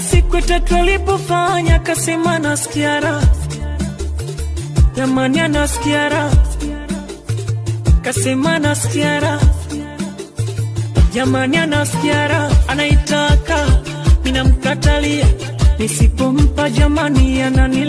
na siku tatu alipofanya akasema nasikia raha. Jamani anasikia raha. Kasema nasikia raha. Jamani anasikia raha. Anaitaka minamkatalia, nisipompa jamani anani